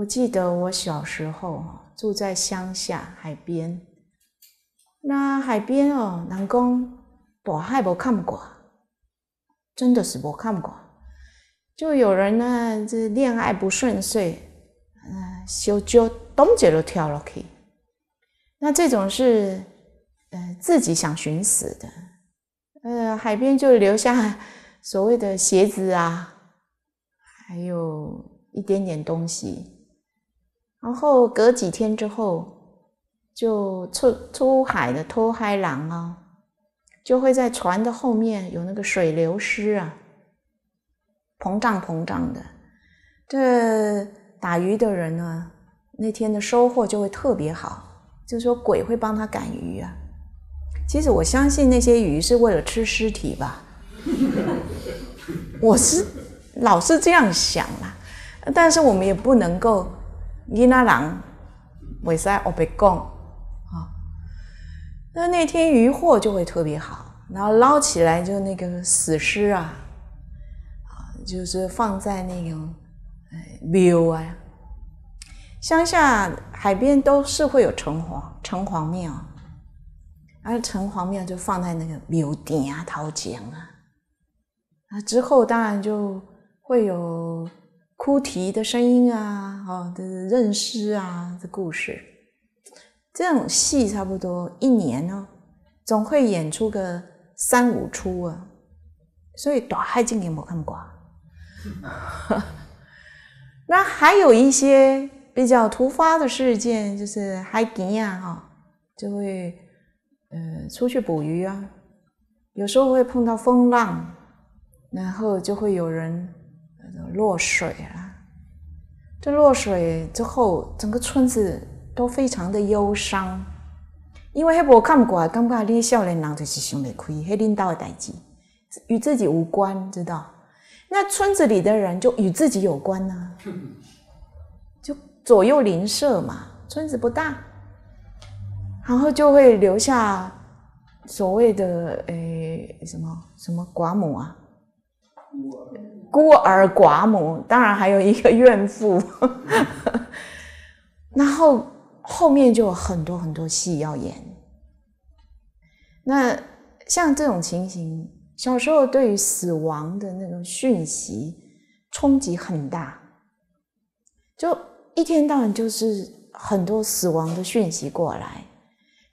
我记得我小时候住在乡下海边，那海边哦，南宫大海无看过，真的是无看过。就有人呢，这恋爱不顺遂，嗯，小就咚姐就跳落去。那这种是，呃，自己想寻死的，呃，海边就留下所谓的鞋子啊，还有一点点东西。然后隔几天之后，就出出海的拖海狼啊，就会在船的后面有那个水流失啊。膨胀膨胀的，这打鱼的人呢，那天的收获就会特别好。就是说，鬼会帮他赶鱼啊。其实我相信那些鱼是为了吃尸体吧，我是老是这样想啦。但是我们也不能够伊那狼为啥我被讲啊？那那天渔获就会特别好，然后捞起来就那个死尸啊。啊就是放在那种庙啊，乡下海边都是会有城隍城隍庙，而城隍庙就放在那个庙顶啊、头前啊，啊之后当然就会有哭啼的声音啊，哦的认尸啊的故事，这种戏差不多一年呢，总会演出个三五出啊，所以大海经有没看过？那还有一些比较突发的事件，就是海底啊，哈，就会呃出去捕鱼啊，有时候会碰到风浪，然后就会有人落水啊。这落水之后，整个村子都非常的忧伤，因为迄无看过，感觉你少年人就是想得开，黑领导的代志与自己无关，知道？那村子里的人就与自己有关呢，就左右邻舍嘛，村子不大，然后就会留下所谓的诶什么什么寡母啊，孤儿寡母，当然还有一个怨妇，然后后面就有很多很多戏要演。那像这种情形。小时候对于死亡的那种讯息冲击很大，就一天到晚就是很多死亡的讯息过来，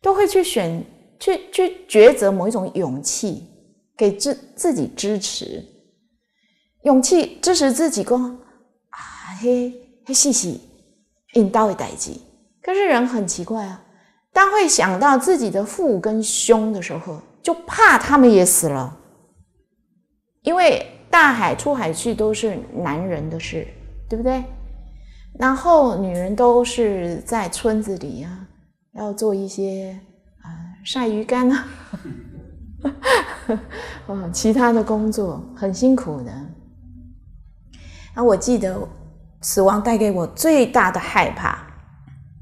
都会去选去去抉择某一种勇气给自自己支持，勇气支持自己说啊嘿嘿细细引刀的代际。可是人很奇怪啊，当会想到自己的父跟兄的时候，就怕他们也死了。因为大海出海去都是男人的事，对不对？然后女人都是在村子里啊，要做一些啊晒鱼干啊，嗯，其他的工作很辛苦的。那我记得死亡带给我最大的害怕，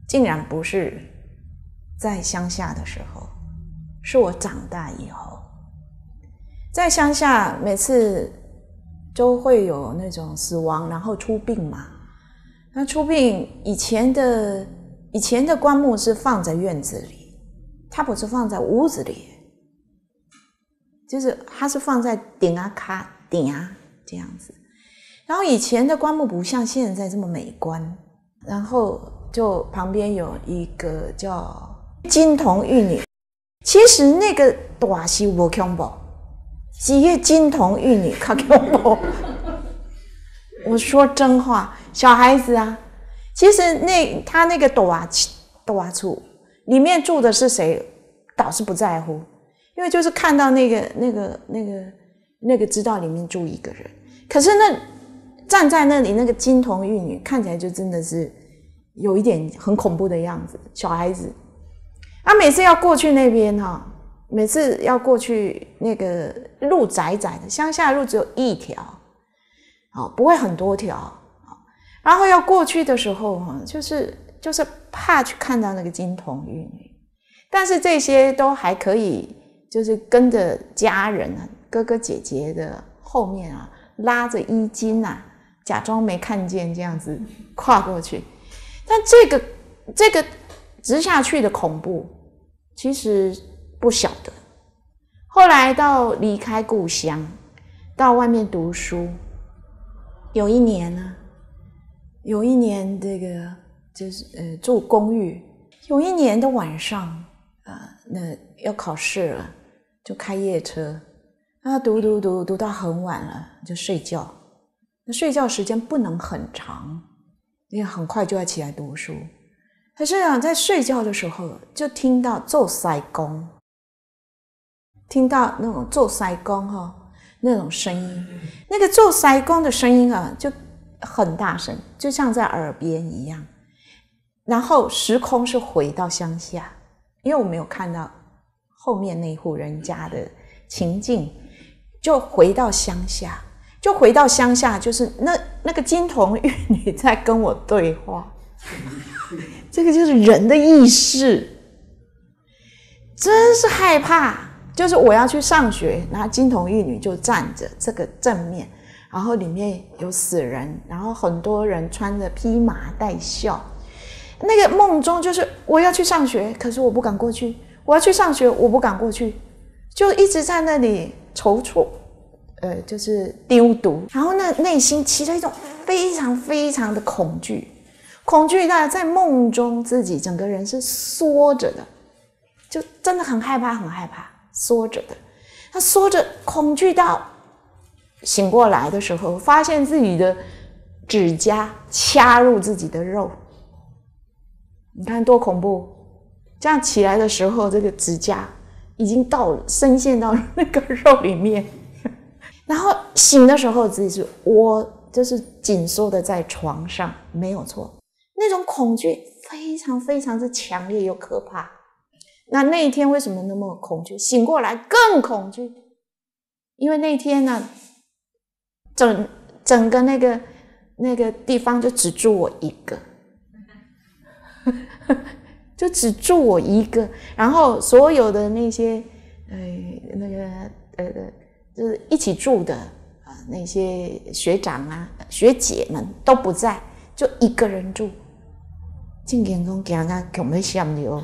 竟然不是在乡下的时候，是我长大以后。在乡下，每次都会有那种死亡，然后出殡嘛。那出殡以前的以前的棺木是放在院子里，它不是放在屋子里，就是它是放在顶啊卡顶啊这样子。然后以前的棺木不像现在这么美观，然后就旁边有一个叫金童玉女，其实那个大是无恐怖。几月金童玉女，靠给我！我说真话，小孩子啊，其实那他那个朵啊朵啊处里面住的是谁，倒是不在乎，因为就是看到那个那个那个那个知道里面住一个人，可是那站在那里那个金童玉女看起来就真的是有一点很恐怖的样子，小孩子，啊，每次要过去那边哈。每次要过去，那个路窄窄的，乡下路只有一条，哦，不会很多条，然后要过去的时候，哈，就是就是怕去看到那个金童玉女，但是这些都还可以，就是跟着家人啊，哥哥姐姐的后面啊，拉着衣襟呐，假装没看见这样子跨过去。但这个这个直下去的恐怖，其实不晓得。后来到离开故乡，到外面读书，有一年呢，有一年这个就是呃住公寓，有一年的晚上啊，那要考试了，就开夜车，啊读读读读到很晚了就睡觉，那睡觉时间不能很长。因为很快就要起来读书，可是啊，在睡觉的时候就听到做塞工，听到那种做塞工哈那种声音，那个做塞工的声音啊就很大声，就像在耳边一样。然后时空是回到乡下，因为我没有看到后面那户人家的情境，就回到乡下。就回到乡下，就是那那个金童玉女在跟我对话，这个就是人的意识，真是害怕。就是我要去上学，然后金童玉女就站着这个正面，然后里面有死人，然后很多人穿着披麻戴孝。那个梦中就是我要去上学，可是我不敢过去。我要去上学，我不敢过去，就一直在那里踌躇。呃，就是丢毒，然后呢，内心起了一种非常非常的恐惧，恐惧到在梦中自己整个人是缩着的，就真的很害怕，很害怕，缩着的。他缩着，恐惧到醒过来的时候，发现自己的指甲掐入自己的肉，你看多恐怖！这样起来的时候，这个指甲已经到，深陷到那个肉里面。然后醒的时候，自己是窝，就是紧缩的在床上，没有错。那种恐惧非常非常之强烈又可怕。那那一天为什么那么恐惧？醒过来更恐惧，因为那天呢，整整个那个那个地方就只住我一个，就只住我一个。然后所有的那些，哎，那个呃。就是一起住的啊，那些学长啊、学姐们都不在，就一个人住。进员工给他给我们想流，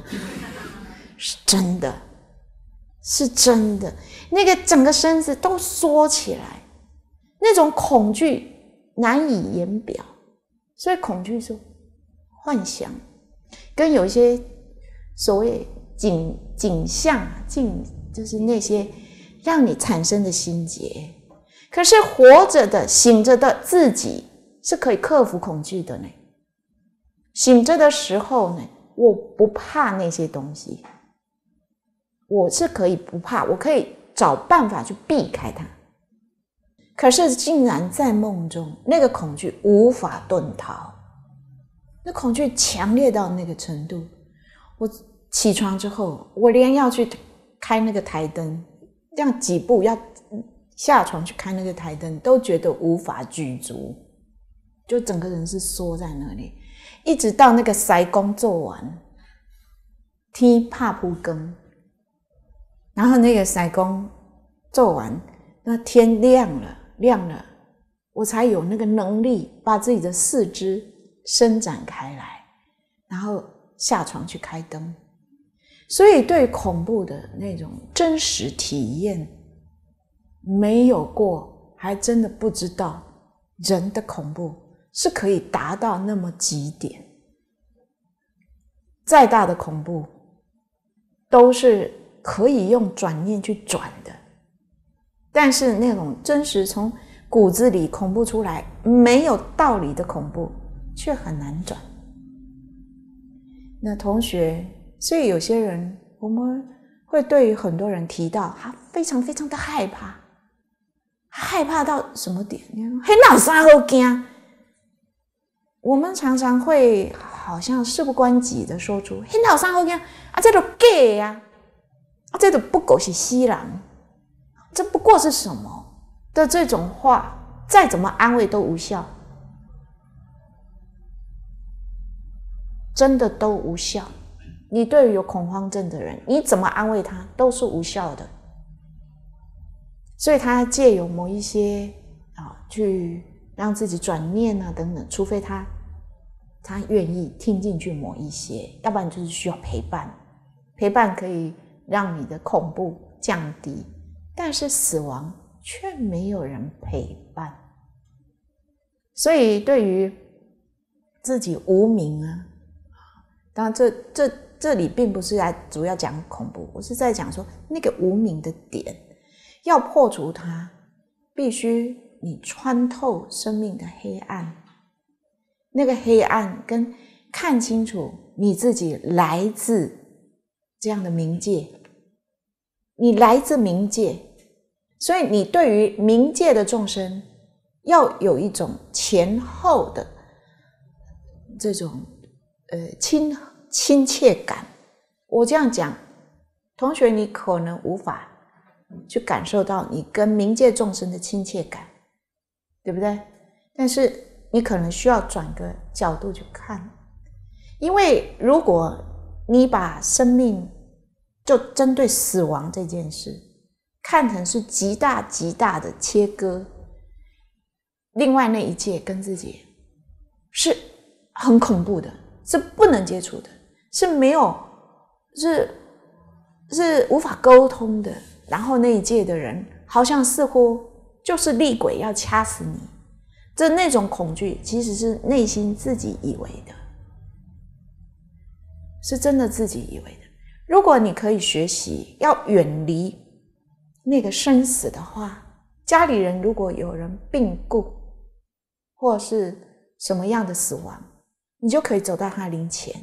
是真的，是真的。那个整个身子都缩起来，那种恐惧难以言表。所以恐惧是幻想，跟有一些所谓景景象、景就是那些。让你产生的心结，可是活着的、醒着的自己是可以克服恐惧的呢。醒着的时候呢，我不怕那些东西，我是可以不怕，我可以找办法去避开它。可是竟然在梦中，那个恐惧无法遁逃，那恐惧强烈到那个程度，我起床之后，我连要去开那个台灯。这样几步要下床去开那个台灯，都觉得无法举足，就整个人是缩在那里，一直到那个塞工做完，天怕铺更，然后那个塞工做完，那天亮了，亮了，我才有那个能力把自己的四肢伸展开来，然后下床去开灯。所以，对恐怖的那种真实体验没有过，还真的不知道人的恐怖是可以达到那么极点。再大的恐怖，都是可以用转念去转的，但是那种真实从骨子里恐怖出来、没有道理的恐怖，却很难转。那同学。所以有些人，我们会对于很多人提到，他非常非常的害怕，害怕到什么点？你说，嘿，哪啥好惊？我们常常会好像事不关己的说出，嘿，哪啥好惊？啊，这都假呀！啊，这都不过是西郎，这不过是什么的这种话，再怎么安慰都无效，真的都无效。你对于有恐慌症的人，你怎么安慰他都是无效的。所以他借由某一些啊，去让自己转念啊等等，除非他他愿意听进去某一些，要不然就是需要陪伴。陪伴可以让你的恐怖降低，但是死亡却没有人陪伴。所以对于自己无名啊，当然这这这里并不是在主要讲恐怖，我是在讲说那个无名的点，要破除它，必须你穿透生命的黑暗，那个黑暗跟看清楚你自己来自。这样的冥界，你来自冥界，所以你对于冥界的众生要有一种前后的这种呃亲和亲切感。我这样讲，同学你可能无法去感受到你跟冥界众生的亲切感，对不对？但是你可能需要转个角度去看，因为如果。你把生命就针对死亡这件事看成是极大极大的切割，另外那一界跟自己是很恐怖的，是不能接触的，是没有是是无法沟通的。然后那一届的人好像似乎就是厉鬼要掐死你，这那种恐惧其实是内心自己以为的。是真的自己以为的。如果你可以学习要远离那个生死的话，家里人如果有人病故，或是什么样的死亡，你就可以走到他灵前，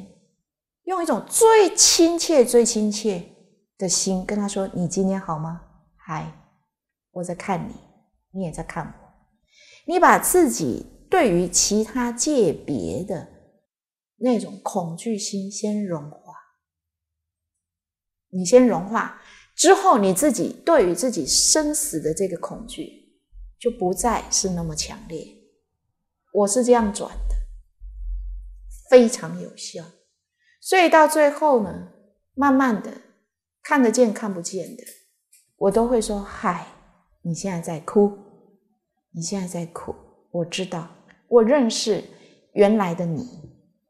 用一种最亲切、最亲切的心跟他说：“你今天好吗？嗨，我在看你，你也在看我。你把自己对于其他界别的。”那种恐惧心先融化，你先融化之后，你自己对于自己生死的这个恐惧就不再是那么强烈。我是这样转的，非常有效。所以到最后呢，慢慢的看得见看不见的，我都会说：“嗨，你现在在哭，你现在在哭，我知道，我认识原来的你。”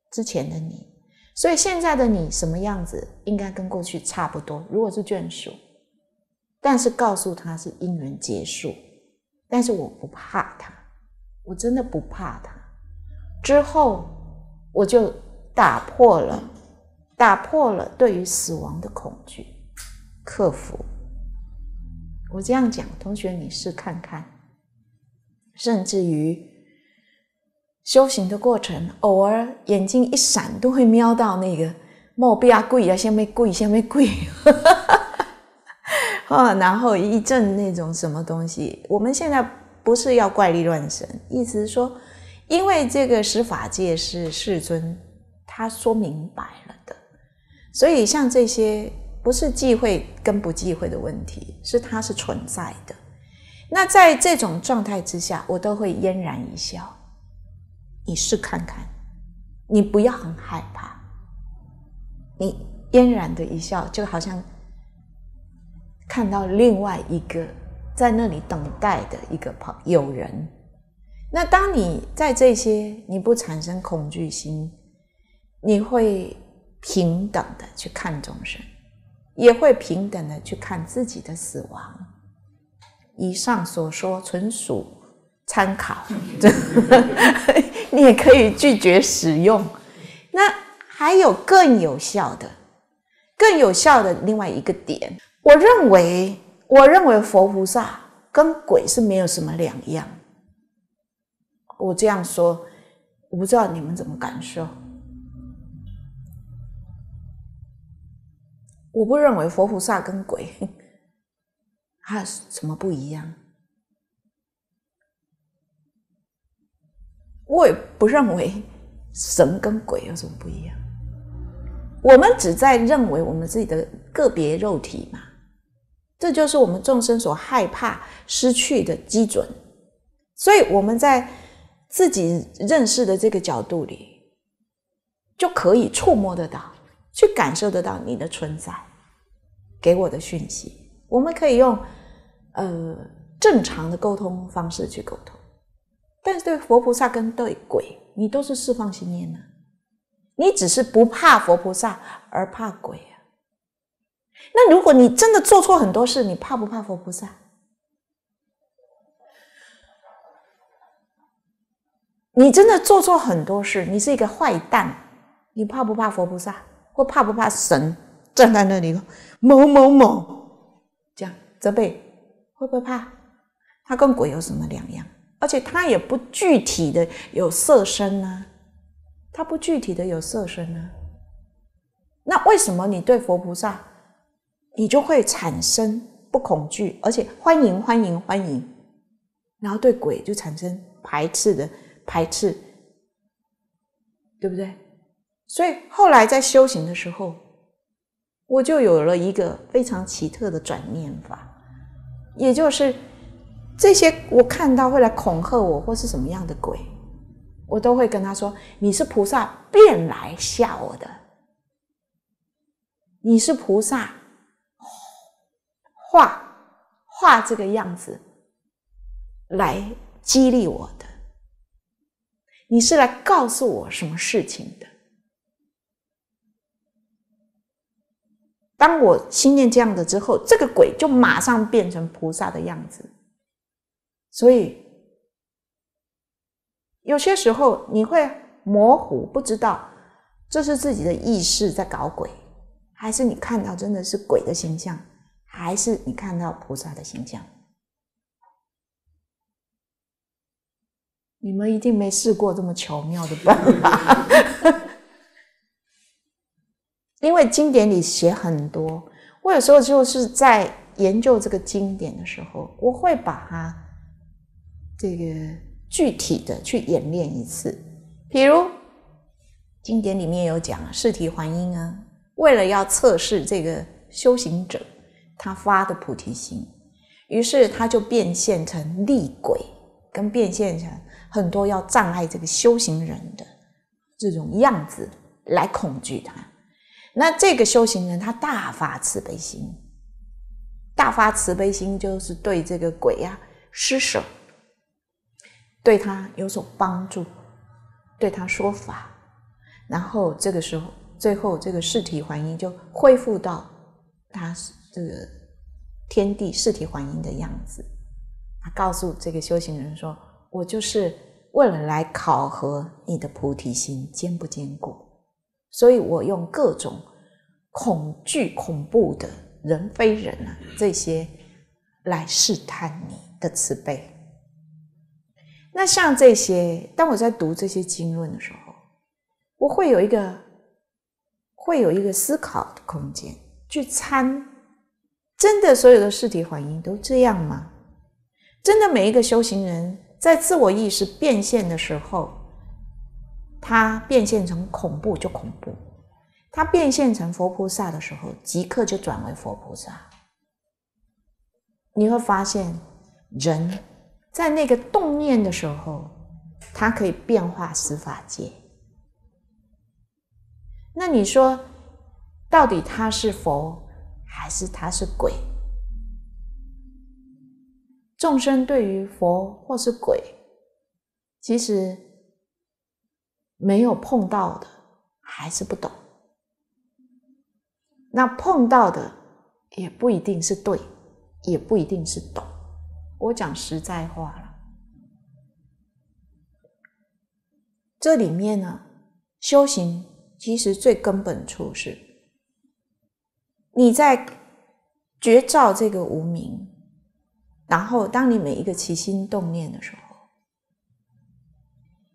之前的你，所以现在的你什么样子，应该跟过去差不多。如果是眷属，但是告诉他是因缘结束，但是我不怕他，我真的不怕他。之后我就打破了，打破了对于死亡的恐惧，克服。我这样讲，同学你试看看，甚至于。修行的过程，偶尔眼睛一闪，都会瞄到那个莫比亚贵啊，下面贵，下面贵，啊，然后一阵那种什么东西。我们现在不是要怪力乱神，意思是说，因为这个十法界是世尊他说明白了，所以像这些不是忌讳跟不忌讳的问题，是它是存在的。那在这种状态之下，我都会嫣然一笑。你试看看，你不要很害怕，你嫣然的一笑，就好像看到另外一个在那里等待的一个朋友人。那当你在这些，你不产生恐惧心，你会平等的去看众生，也会平等的去看自己的死亡。以上所说纯属参考。你也可以拒绝使用。那还有更有效的、更有效的另外一个点，我认为，我认为佛菩萨跟鬼是没有什么两样。我这样说，我不知道你们怎么感受。我不认为佛菩萨跟鬼还有什么不一样。我也不认为神跟鬼有什么不一样，我们只在认为我们自己的个别肉体嘛，这就是我们众生所害怕失去的基准，所以我们在自己认识的这个角度里，就可以触摸得到，去感受得到你的存在给我的讯息，我们可以用呃正常的沟通方式去沟通。但是对佛菩萨跟对鬼，你都是释放心念呢，你只是不怕佛菩萨，而怕鬼啊。那如果你真的做错很多事，你怕不怕佛菩萨？你真的做错很多事，你是一个坏蛋，你怕不怕佛菩萨？或怕不怕神站在那里某某某这样责备？会不会怕？他跟鬼有什么两样？而且他也不具体的有色身呢，他不具体的有色身呢。那为什么你对佛菩萨，你就会产生不恐惧，而且欢迎欢迎欢迎，然后对鬼就产生排斥的排斥，对不对？所以后来在修行的时候，我就有了一个非常奇特的转念法，也就是这些我看到会来恐吓我或是什么样的鬼，我都会跟他说：“你是菩萨变来吓我的，你是菩萨画画这个样子来激励我的，你是来告诉我什么事情的。”当我心念这样的之后，这个鬼就马上变成菩萨的样子。所以有些时候你会模糊，不知道这是自己的意识在搞鬼，还是你看到真的是鬼的形象，还是你看到菩萨的形象？你们一定没试过这么巧妙的办法。因为经典里写很多，我有时候就是在研究这个经典的时候，我会把它这个具体的去演练一次。比如经典里面有讲试题还因啊，为了要测试这个修行者他发的菩提心，于是他就变现成厉鬼，跟变现成很多要障碍这个修行人的这种样子来恐惧他。那这个修行人，他大发慈悲心，大发慈悲心就是对这个鬼呀施舍，对他有所帮助，对他说法，然后这个时候，最后这个四体还阴就恢复到他这个天地四体还阴的样子。他告诉这个修行人说：“我就是为了来考核你的菩提心坚不坚固。”所以我用各种恐惧、恐怖的人非人啊，这些来试探你的慈悲。那像这些，当我在读这些经论的时候，我会有一个会有一个思考的空间，去参：真的所有的事体反应都这样吗？真的每一个修行人在自我意识变现的时候？他变现成恐怖就恐怖，他变现成佛菩萨的时候，即刻就转为佛菩萨。你会发现，人在那个动念的时候，他可以变化司法界。那你说，到底他是佛还是他是鬼？众生对于佛或是鬼，其实。没有碰到的还是不懂，那碰到的也不一定是对，也不一定是懂。我讲实在话了，这里面呢，修行其实最根本处是，你在觉照这个无名，然后当你每一个起心动念的时候。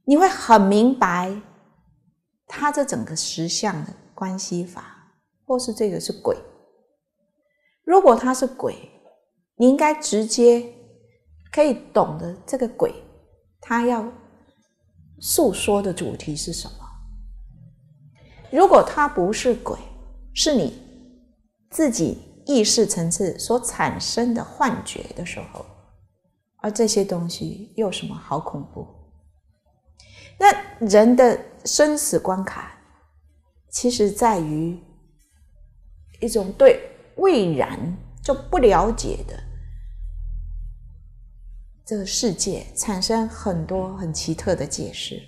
你会很明白，他这整个实相的关系法，或是这个是鬼。如果他是鬼，你应该直接可以懂得这个鬼，他要诉说的主题是什么。如果他不是鬼，是你自己意识层次所产生的幻觉的时候，而这些东西又有什么好恐怖？那人的生死关卡，其实在于一种对未然就不了解的这个世界产生很多很奇特的解释，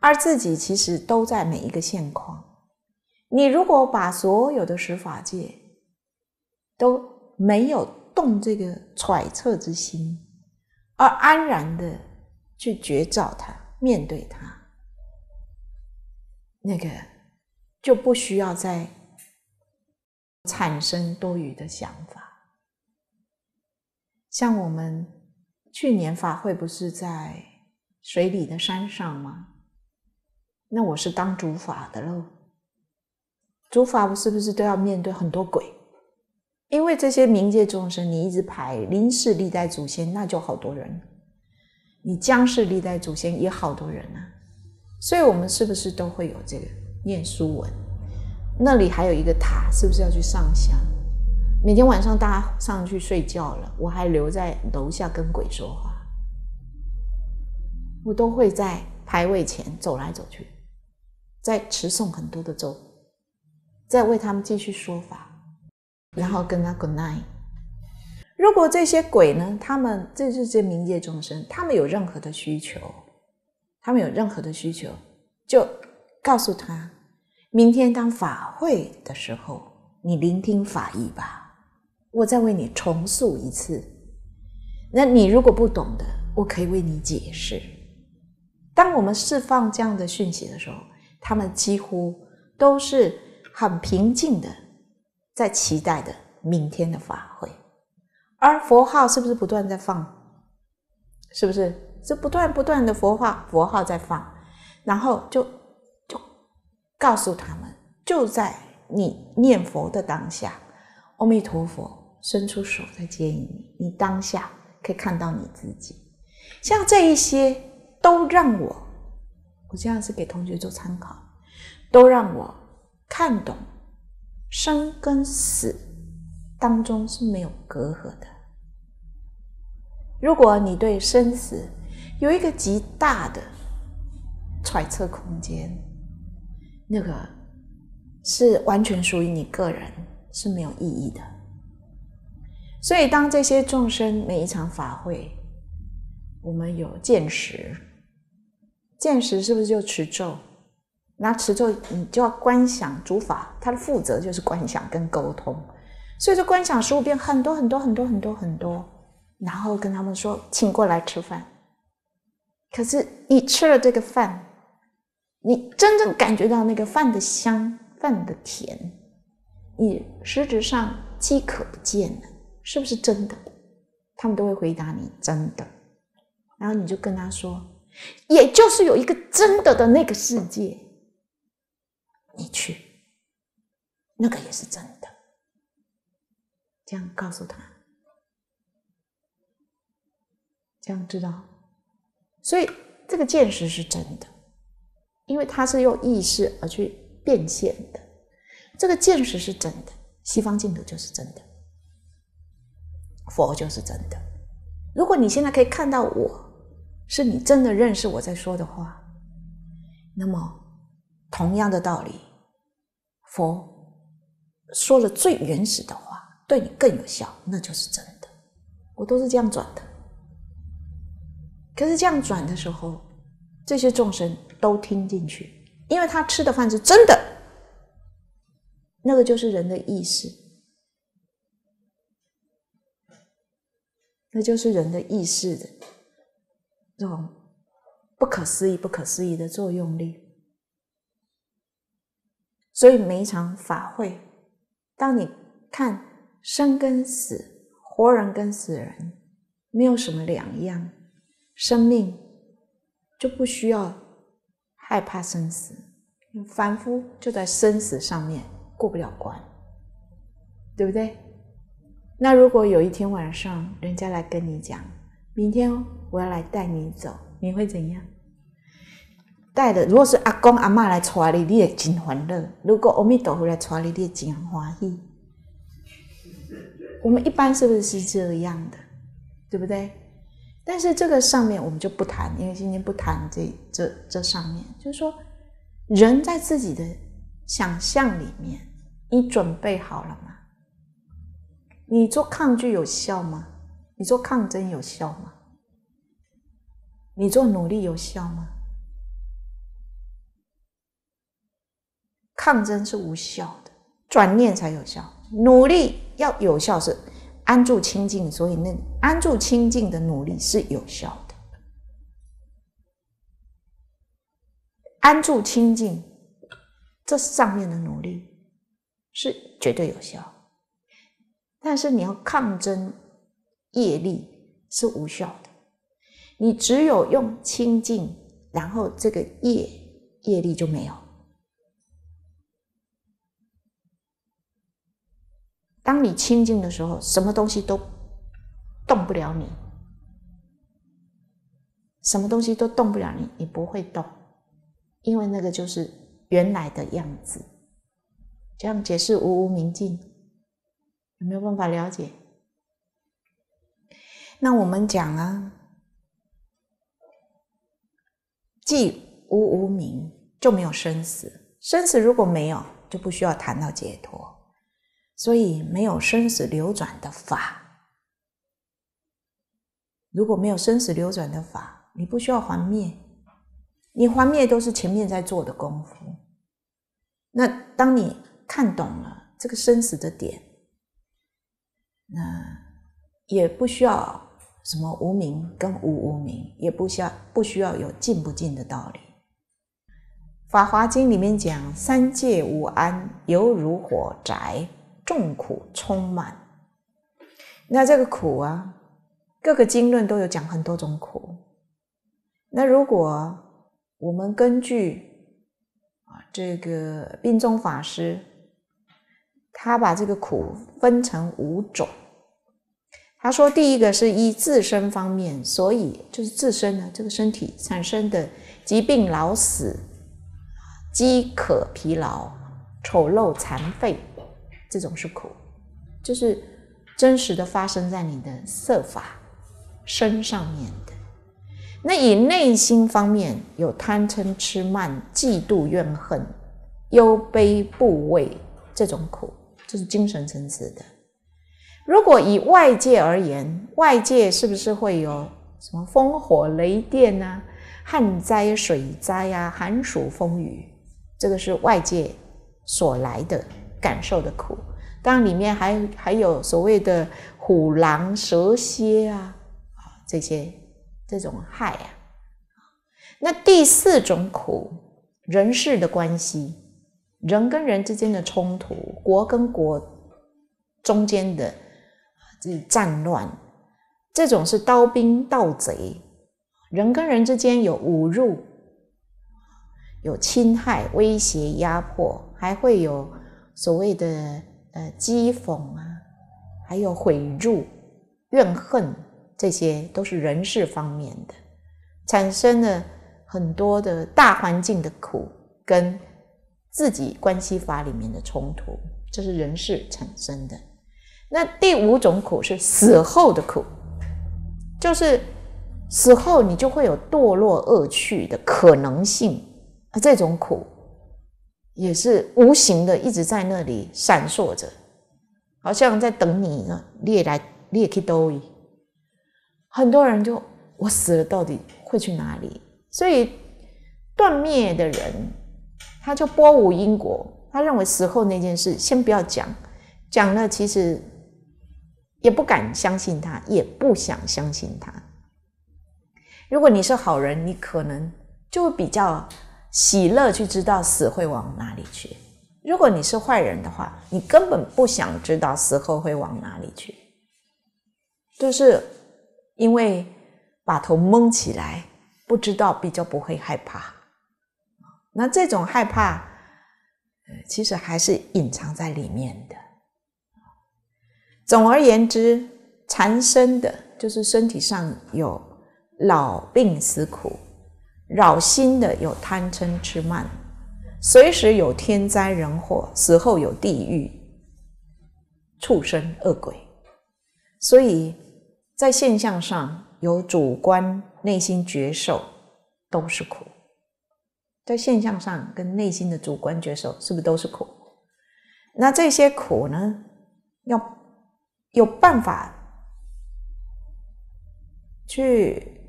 而自己其实都在每一个现况。你如果把所有的十法界都没有动这个揣测之心，而安然的去觉照它、面对它，那个就不需要再产生多余的想法。像我们去年法会不是在水里的山上吗？那我是当主法的喽。主法是不是都要面对很多鬼？因为这些冥界众生，你一直排临世历代祖先，那就好多人；你将世历代祖先也好多人啊。所以，我们是不是都会有这个念书文？那里还有一个塔，是不是要去上香？每天晚上大家上去睡觉了，我还留在楼下跟鬼说话。我都会在牌位前走来走去，在持诵很多的咒，在为他们继续说法，然后跟他 good night。如果这些鬼呢，他们这是这冥界众生，他们有任何的需求，他们有任何的需求，就告诉他，明天当法会的时候，你聆听法义吧。我再为你重塑一次。那你如果不懂的，我可以为你解释。当我们释放这样的讯息的时候，他们几乎都是很平静的，在期待的明天的法会。而佛号是不是不断在放？是不是？是不断不断的佛号，佛号在放，然后就就告诉他们，就在你念佛的当下，阿弥陀佛。伸出手在接引你，你当下可以看到你自己。像这一些，都让我，我这样是给同学做参考，都让我看懂生跟死当中是没有隔阂的。如果你对生死有一个极大的揣测空间，那个是完全属于你个人，是没有意义的。所以，当这些众生每一场法会，我们有见识，见识是不是就持咒？那持咒，你就要观想主法，它的负责就是观想跟沟通。所以，说观想十五遍，很多很多很多很多很多，然后跟他们说，请过来吃饭。可是，你吃了这个饭，你真正感觉到那个饭的香，饭的甜，你实质上饥渴不见了。是不是真的？他们都会回答你真的，然后你就跟他说，也就是有一个真的的那个世界，你去，那个也是真的，这样告诉他，这样知道，所以这个见识是真的，因为它是用意识而去变现的，这个见识是真的，西方净土就是真的。佛就是真的。如果你现在可以看到我，是你真的认识我在说的话，那么同样的道理，佛说了最原始的话，对你更有效，那就是真的。我都是这样转的。可是这样转的时候，这些众生都听进去，因为他吃的饭是真的，那个就是人的意识。那就是人的意识的这种不可思议、不可思议的作用力。所以每一场法会，当你看生跟死、活人跟死人没有什么两样，生命就不需要害怕生死，凡夫就在生死上面过不了关，对不对？那如果有一天晚上，人家来跟你讲，明天我要来带你走，你会怎样？带的，如果是阿公阿妈来带你，你也真欢乐；如果阿弥陀佛来带你，你也真欢喜。我们一般是不是是这样的？对不对？但是这个上面我们就不谈，因为今天不谈这这这上面，就是说，人在自己的想象里面，你准备好了吗？你做抗拒有效吗？你做抗争有效吗？你做努力有效吗？抗争是无效的，转念才有效。努力要有效是安住清净，所以那安住清净的努力是有效的。安住清净，这上面的努力是绝对有效，但是你要抗争业力是无效的。你只有用清净，然后这个业业力就没有。当你清净的时候，什么东西都动不了你，什么东西都动不了你，你不会动。因为那个就是原来的样子，这样解释无无明尽，有没有办法了解？那我们讲啊，既无无明，就没有生死。生死如果没有，就不需要谈到解脱。所以没有生死流转的法。如果没有生死流转的法，你不需要还灭。你还灭都是前面在做的功夫。那当你看懂了这个生死的点，那也不需要什么无名跟无无名，也不需要不需要有尽不尽的道理。《法华经》里面讲：三界无安，犹如火宅，众苦充满。那这个苦啊，各个经论都有讲很多种苦。那如果我们根据啊，这个宾中法师，他把这个苦分成五种。他说，第一个是依自身方面，所以就是自身的这个身体产生的疾病、老死、饥渴、疲劳、丑陋、残废，这种是苦，就是真实的发生在你的色法身上面的。那以内心方面有贪嗔痴慢、嫉妒怨恨、忧悲怖畏这种苦，这是精神层次的。如果以外界而言，外界是不是会有什么烽火雷电啊、旱灾水灾啊、寒暑风雨？这个是外界所来的感受的苦。当然，里面还还有所谓的虎狼蛇蝎啊，啊这些。这种害啊，那第四种苦，人事的关系，人跟人之间的冲突，国跟国中间的这战乱，这种是刀兵盗贼，人跟人之间有侮辱，有侵害、威胁、压迫，还会有所谓的呃讥讽啊，还有悔辱、怨恨。这些都是人事方面的，产生了很多的大环境的苦，跟自己关系法里面的冲突，这是人事产生的。那第五种苦是死后的苦，就是死后你就会有堕落恶趣的可能性，这种苦也是无形的，一直在那里闪烁着，好像在等你呢，你也来，你也可以兜一。很多人就我死了到底会去哪里？所以断灭的人他就波无因果，他认为死后那件事先不要讲，讲了其实也不敢相信他，也不想相信他。如果你是好人，你可能就会比较喜乐去知道死会往哪里去；如果你是坏人的话，你根本不想知道死后会往哪里去，就是。因为把头蒙起来，不知道比较不会害怕。那这种害怕，其实还是隐藏在里面的。总而言之，缠身的就是身体上有老病死苦，扰心的有贪嗔痴慢，随时有天灾人祸，死后有地狱、畜生、恶鬼，所以。在现象上有主观内心觉受，都是苦。在现象上跟内心的主观觉受，是不是都是苦？那这些苦呢，要有办法去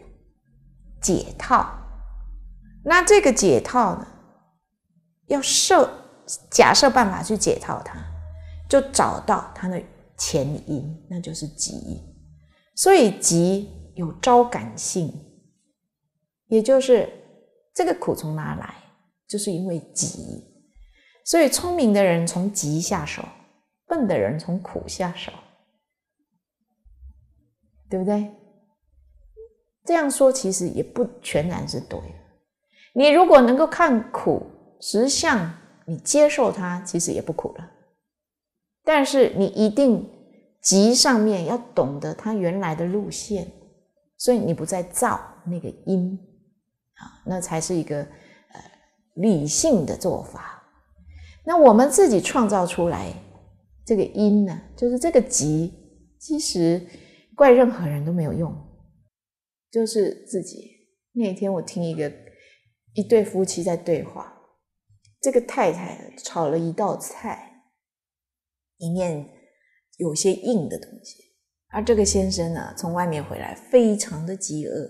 解套。那这个解套呢，要设假设办法去解套它，就找到它的前因，那就是急。所以急有招感性，也就是这个苦从哪来，就是因为急。所以聪明的人从急下手，笨的人从苦下手，对不对？这样说其实也不全然是对的。你如果能够看苦实相，你接受它，其实也不苦了。但是你一定急上面要懂得它原来的路线，所以你不再造那个因啊，那才是一个呃理性的做法。那我们自己创造出来这个因呢，就是这个急，其实怪任何人都没有用，就是自己。那天我听一个。一对夫妻在对话，这个太太炒了一道菜，里面有些硬的东西，而这个先生呢，从外面回来非常的饥饿，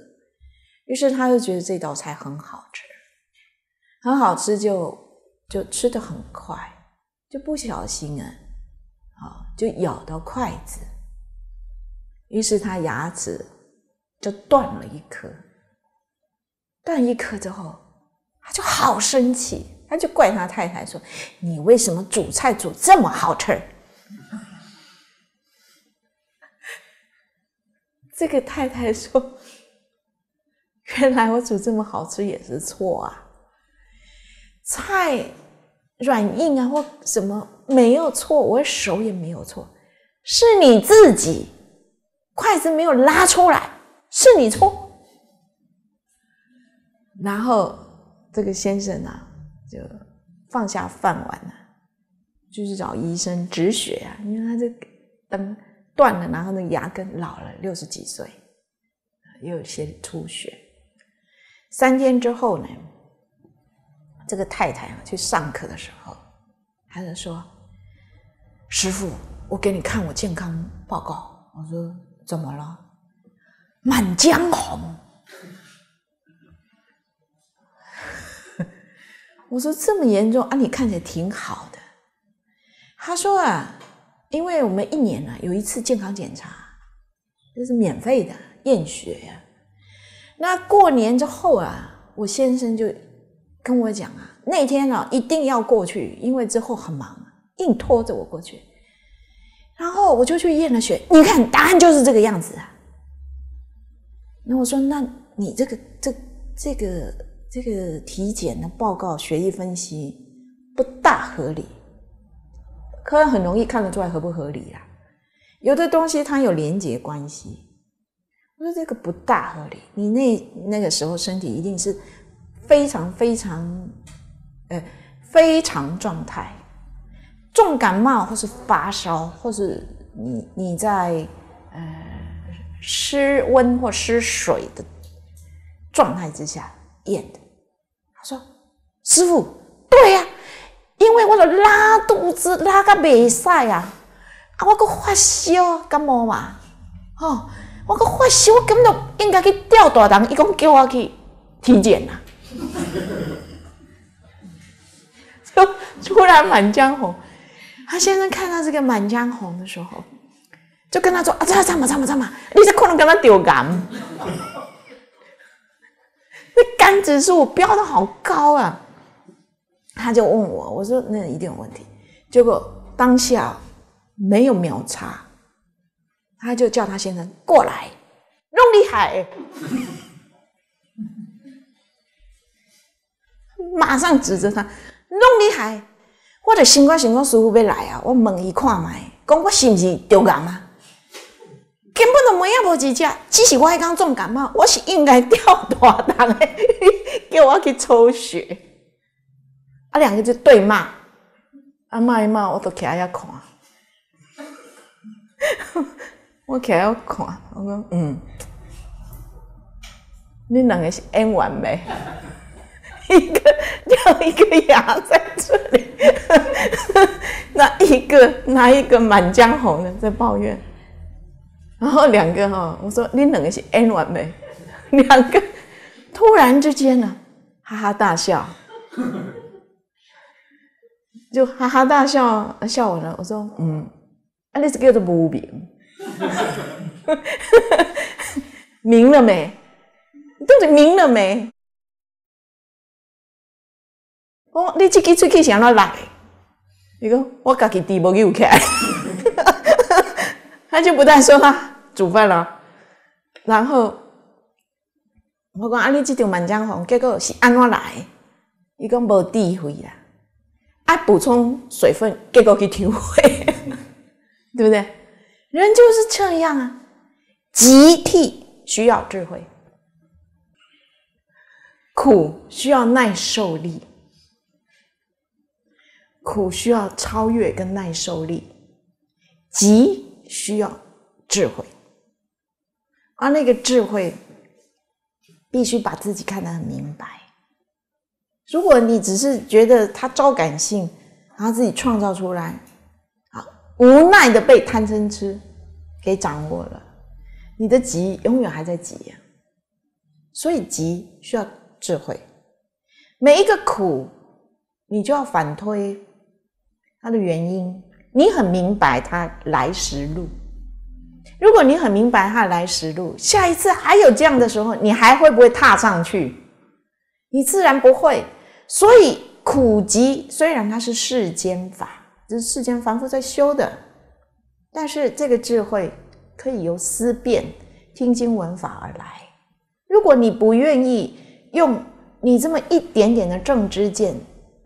于是他就觉得这道菜很好吃，很好吃，就就吃的很快，就不小心啊，啊，就咬到筷子，于是他牙齿就断了一颗，断一颗之后。他就好生气，他就怪他太太说：“你为什么煮菜煮这么好吃？” 这个太太说：“原来我煮这么好吃也是错啊，菜软硬啊或什么没有错，我手也没有错，是你自己筷子没有拉出来，是你错。”然后。这个先生啊，就放下饭碗了，就去找医生止血啊。因为他这灯断了，然后那牙根老了，六十几岁，也有些出血。三天之后呢，这个太太啊去上课的时候，他就说：“师傅，我给你看我健康报告。”我说：“怎么了？”满江红。我说这么严重啊？你看起来挺好的。他说啊，因为我们一年呢有一次健康检查，这是免费的验血呀。那过年之后啊，我先生就跟我讲啊，那天呢一定要过去，因为之后很忙，硬拖着我过去。然后我就去验了血，你看答案就是这个样子啊。那我说，那你这个这这个。这个体检的报告、血液分析不大合理，可能很容易看得出来合不合理啦。有的东西它有连结关系，我说这个不大合理。你那那个时候身体一定是非常非常呃非常状态，重感冒或是发烧，或是你你在呃失温或失水的状态之下。验的，他说：“师傅，对呀，因为我的拉肚子拉个没晒呀，啊，我个发烧感冒嘛，哦，我个发烧，我根本应该去吊大堂，伊讲叫我去体检呐。就突然满江红，他先生看到这个满江红的时候，就跟他说：啊，这怎么怎么怎么，你这可能跟他丢感。”肝指数飙的好高啊！他就问我，我说那一定有问题。结果当下没有秒差，他就叫他先生过来，弄厉害，马上指着他弄厉害。我的新冠新冠师傅要来啊！我问伊看卖，讲我是不是丢感啊？根本都没有无几只，只是我刚重感冒，我是应该吊大堂的，叫我去抽血。啊，两个就对骂，啊骂一骂，我都起来要看，我起来要看，我说嗯，你两个是演完没？一个掉一个牙在这里，那一个拿一个满江红的在抱怨。然后两个哈，我说你两个是 N 完没？两个突然之间呢，哈哈大笑。就哈哈大笑，笑完了。我说：“嗯，啊，你是叫做无明，明了没？到底明了没？哦，你这个出去想要来？你讲我家己地无有起来，他就不但说他煮饭了，然后我讲啊，你这条满江红，结果是安怎来？伊讲无智慧啦。”爱补充水分，结果去体会，对不对？人就是这样啊，急替需要智慧，苦需要耐受力，苦需要超越跟耐受力，急需要智慧，而那个智慧必须把自己看得很明白。如果你只是觉得他招感性，然后自己创造出来，啊，无奈的被贪嗔痴给掌握了，你的急永远还在急呀。所以急需要智慧，每一个苦你就要反推它的原因，你很明白它来时路。如果你很明白它来时路，下一次还有这样的时候，你还会不会踏上去？你自然不会。所以苦集虽然它是世间法，是世间凡夫在修的，但是这个智慧可以由思辨、听经闻法而来。如果你不愿意用你这么一点点的正知见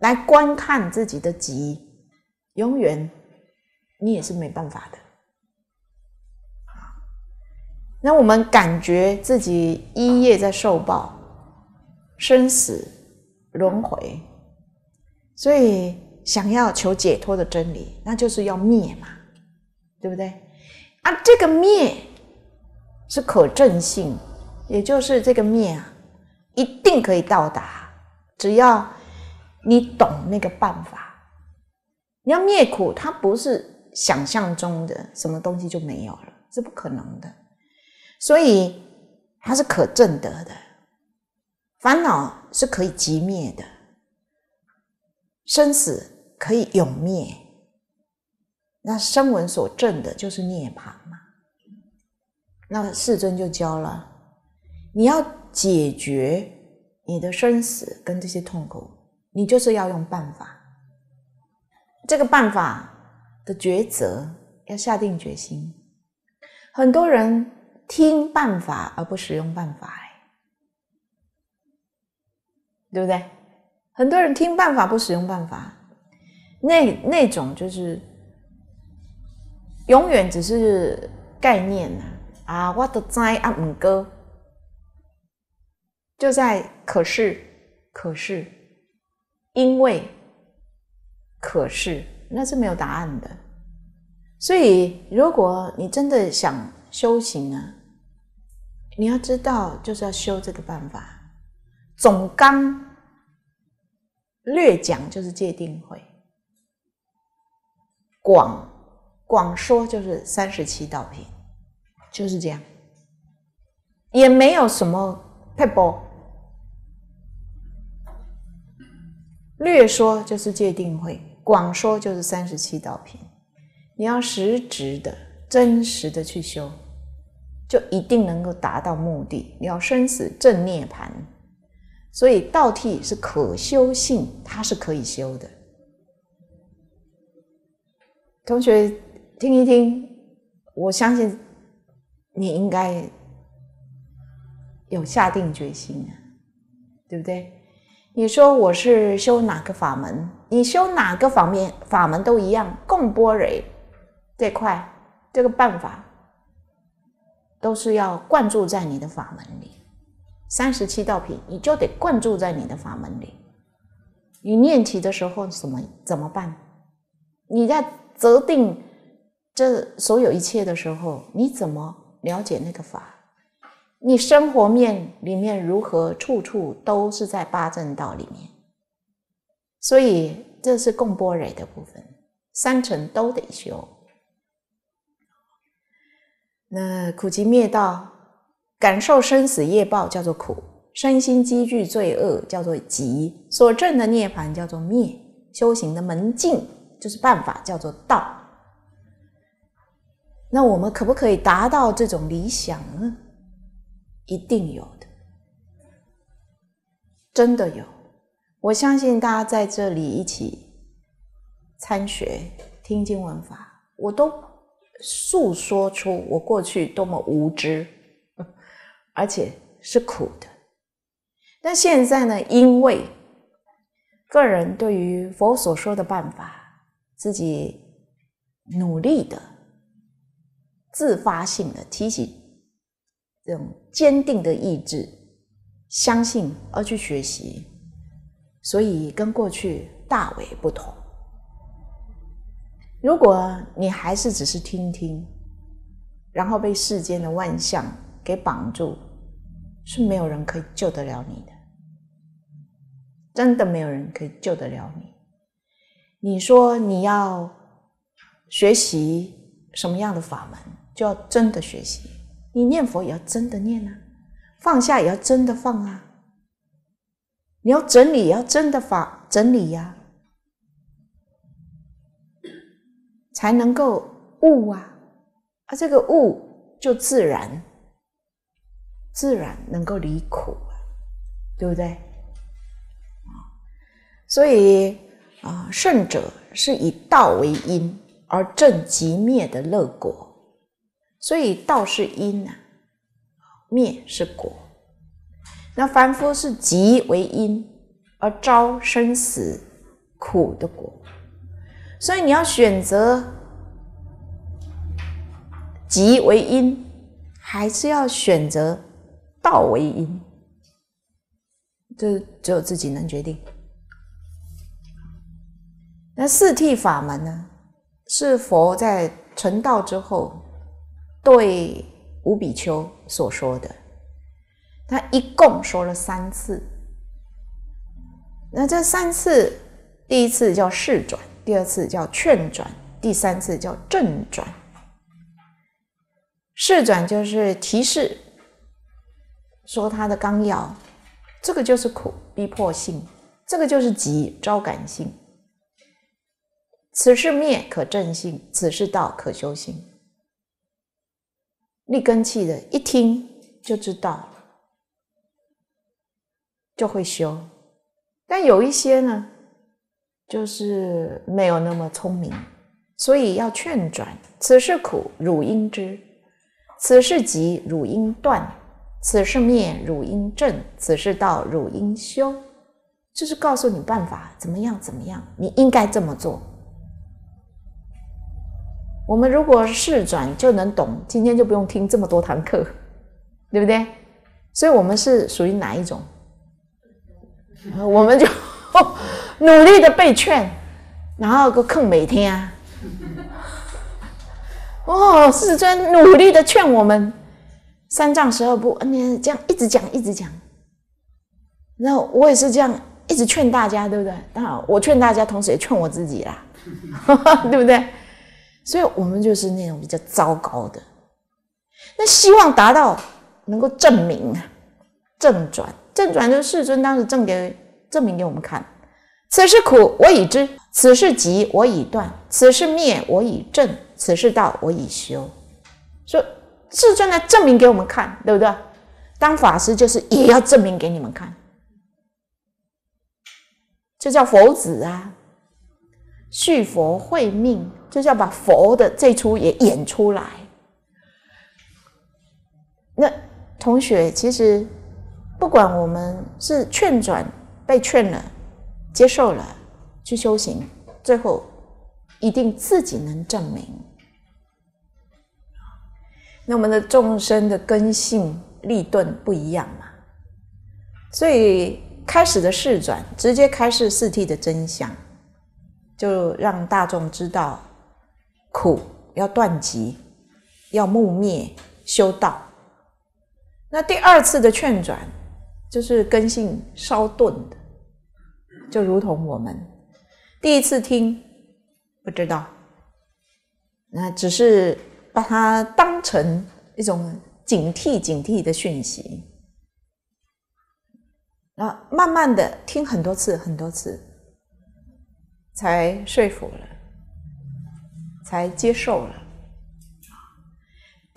来观看自己的集，永远你也是没办法的。那我们感觉自己一夜在受报，生死。轮回，所以想要求解脱的真理，那就是要灭嘛，对不对？啊，这个灭是可证性，也就是这个灭啊，一定可以到达，只要你懂那个办法。你要灭苦，它不是想象中的什么东西就没有了，是不可能的，所以它是可证得的。烦恼是可以即灭的，生死可以永灭。那声闻所证的就是涅槃嘛？那世尊就教了，你要解决你的生死跟这些痛苦，你就是要用办法。这个办法的抉择要下定决心。很多人听办法而不使用办法。对不对？很多人听办法不使用办法，那那种就是永远只是概念呐啊！我的在啊五哥就在可是可是因为可是那是没有答案的。所以，如果你真的想修行啊，你要知道就是要修这个办法。总纲略讲就是界定会，广广说就是三十七道品，就是这样，也没有什么配波。略说就是界定会，广说就是三十七道品。你要实质的、真实的去修，就一定能够达到目的。你要生死正涅盘。所以道替是可修性，它是可以修的。同学听一听，我相信你应该有下定决心啊，对不对？你说我是修哪个法门？你修哪个方面法门都一样，共波蕊这块这个办法，都是要灌注在你的法门里。三十七道品，你就得灌注在你的法门里。你念起的时候，怎么怎么办？你在择定这所有一切的时候，你怎么了解那个法？你生活面里面如何，处处都是在八正道里面。所以这是共波蕊的部分，三层都得修。那苦集灭道。感受生死业报叫做苦，身心积聚罪恶叫做集，所证的涅槃叫做灭，修行的门径，就是办法，叫做道。那我们可不可以达到这种理想呢？一定有的，真的有。我相信大家在这里一起参学、听经闻法，我都诉说出我过去多么无知，而且是苦的。但现在呢，因为个人对于佛所说的办法，自己努力的、自发性的提起这种坚定的意志，相信而去学习。所以跟过去大为不同。如果你还是只是听听，然后被世间的万象给绑住，是没有人可以救得了你的，真的没有人可以救得了你。你说你要学习什么样的法门，就要真的学习。你念佛也要真的念啊，放下也要真的放啊。你要整理，要真的法整理呀，才能够悟啊！啊，这个悟就自然，自然能够离苦，对不对？所以啊，圣者是以道为因而正即灭的乐果，所以道是因啊，灭是果。那凡夫是集为因而招生死苦的果，所以你要选择集为因，还是要选择道为因？这只有自己能决定。那四谛法门呢？是佛在成道之后对五比丘所说的。他一共说了三次，那这三次，第一次叫示转，第二次叫劝转，第三次叫正转。示转就是提示，说他的纲要，这个就是苦，逼迫性；这个就是急，招感性。此是灭可正性，此是道可修行。立根器的一听就知道。就会修，但有一些呢，就是没有那么聪明，所以要劝转。此事苦，汝应知；此事急，汝应断；此事灭，汝应正；此事道，汝应修。就是告诉你办法，怎么样，怎么样，你应该这么做。我们如果试转就能懂，今天就不用听这么多堂课，对不对？所以，我们是属于哪一种？我们就 努力的被劝，然后个坑每天，哦，世尊努力的劝我们三藏十二部，你这样一直讲一直讲，然后我也是这样一直劝大家，对不对？当然我劝大家，同时也劝我自己啦，对不对？所以我们就是那种比较糟糕的，那希望达到能够证明啊，正转。正转就是世尊当时证给证明给我们看，此事苦我已知，此事急我已断，此事灭我已正，此事道我已修。说世尊来证明给我们看，对不对？当法师就是也要证明给你们看，这叫佛子啊，续佛慧命，就是要把佛的这出也演出来。那同学其实。不管我们是劝转、被劝了、接受了去修行，最后一定自己能证明。那我们的众生的根性立顿不一样嘛，所以开始的示转，直接开示四谛的真相，就让大众知道苦要断集，要木灭修道。那第二次的劝转。就是根性稍钝的，就如同我们。第一次听不知道，那只是把它当成一种警惕、警惕的讯息，然后慢慢的听很多次、很多次，才说服了，才接受了。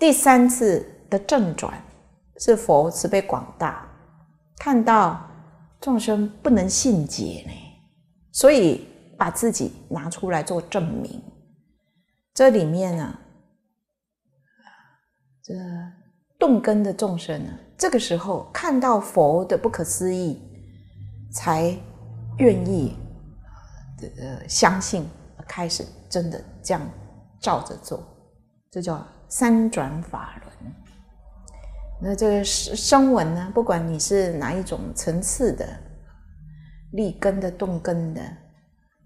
第三次的正转是佛慈悲广大，看到众生不能信解呢，所以把自己拿出来做证明。这里面呢，这动根的众生呢，这个时候看到佛的不可思议，才愿意呃相信，开始真的这样照着做，这叫。三转法轮，那这个声闻呢？不管你是哪一种层次的，立根的、动根的，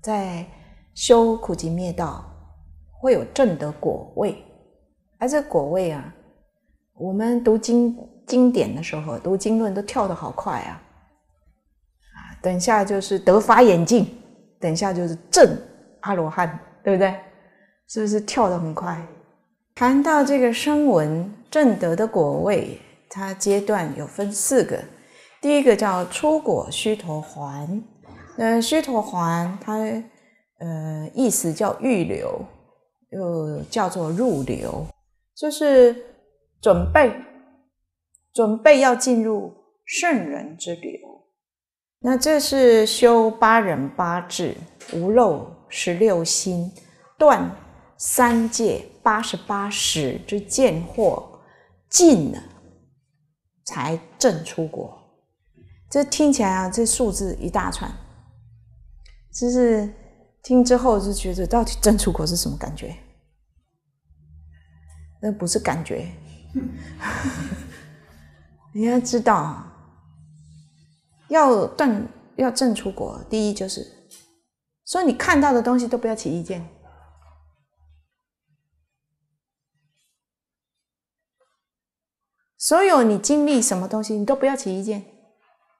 在修苦集灭道，会有正的果位。而这果位啊，我们读经经典的时候，读经论都跳得好快啊！啊，等下就是得法眼镜，等下就是正阿罗汉，对不对？是不是跳得很快？谈到这个声闻正德的果位，它阶段有分四个。第一个叫出果须陀环，呃，须陀环它呃意思叫预流，又叫做入流，就是准备准备要进入圣人之流。那这是修八忍八智、无漏十六心断。三界八十八识之见惑进了，才正出国。这听起来啊，这数字一大串，就是听之后就觉得，到底正出国是什么感觉？那不是感觉，你要知道，要断要正出国，第一就是，所以你看到的东西都不要起意见。所有你经历什么东西，你都不要起意见，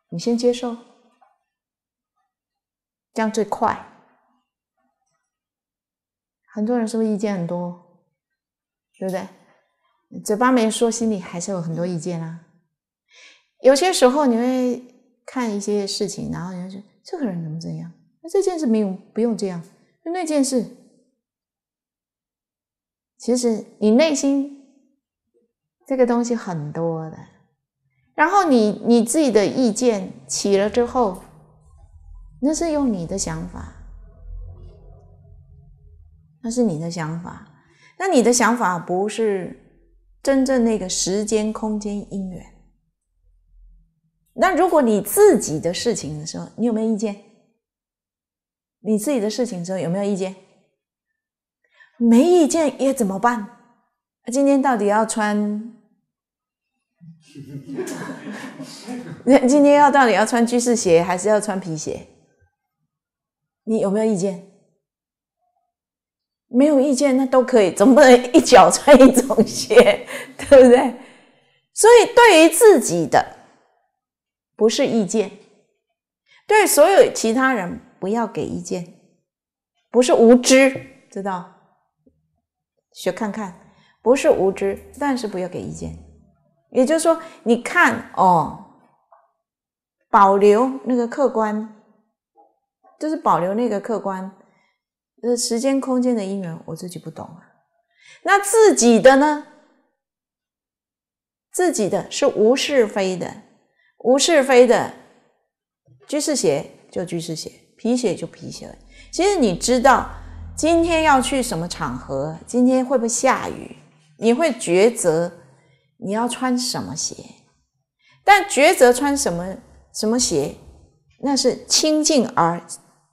你先接受，这样最快。很多人是不是意见很多？对不对？嘴巴没说，心里还是有很多意见啊。有些时候你会看一些事情，然后人家说这个人怎么这样？那这件事没有不用这样，就那件事，其实你内心。这个东西很多的，然后你你自己的意见起了之后，那是用你的想法，那是你的想法，那你的想法不是真正那个时间、空间、因缘。那如果你自己的事情的时候，你有没有意见？你自己的事情的时候有没有意见？没意见也怎么办？今天到底要穿？那今天要到底要穿居士鞋还是要穿皮鞋？你有没有意见？没有意见，那都可以，总不能一脚穿一种鞋，对不对？所以对于自己的不是意见，对所有其他人不要给意见，不是无知，知道？学看看。不是无知，但是不要给意见。也就是说，你看哦，保留那个客观，就是保留那个客观，呃，时间空间的因缘，我自己不懂啊。那自己的呢？自己的是无是非的，无是非的，居士鞋就居士鞋，皮鞋就皮鞋。其实你知道，今天要去什么场合？今天会不会下雨？你会抉择你要穿什么鞋，但抉择穿什么什么鞋，那是清净而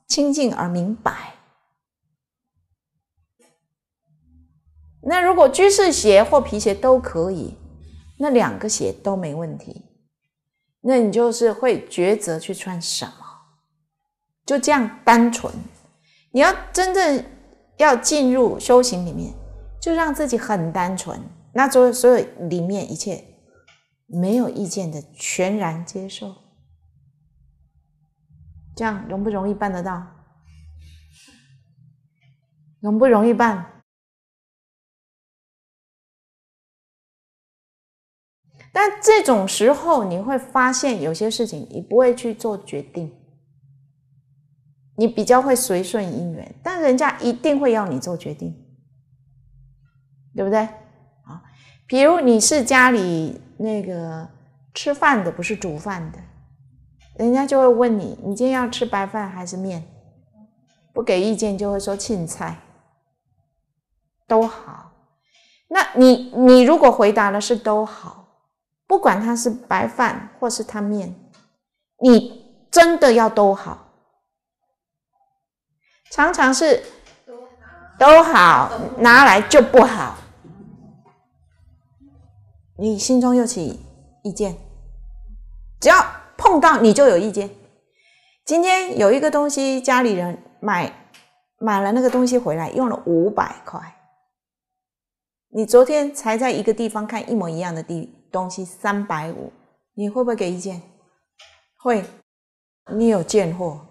清净而明白。那如果居士鞋或皮鞋都可以，那两个鞋都没问题，那你就是会抉择去穿什么，就这样单纯。你要真正要进入修行里面。就让自己很单纯，那所有所有里面一切没有意见的全然接受，这样容不容易办得到？容不容易办？但这种时候你会发现，有些事情你不会去做决定，你比较会随顺因缘，但人家一定会要你做决定，对不对？比如你是家里那个吃饭的，不是煮饭的，人家就会问你，你今天要吃白饭还是面？不给意见就会说青菜都好。那你你如果回答的是都好，不管它是白饭或是它面，你真的要都好。常常是都好，拿来就不好。你心中又起意见，只要碰到你就有意见。今天有一个东西，家里人买买了那个东西回来，用了五百块。你昨天才在一个地方看一模一样的地东西，三百五，你会不会给意见？会，你有贱货。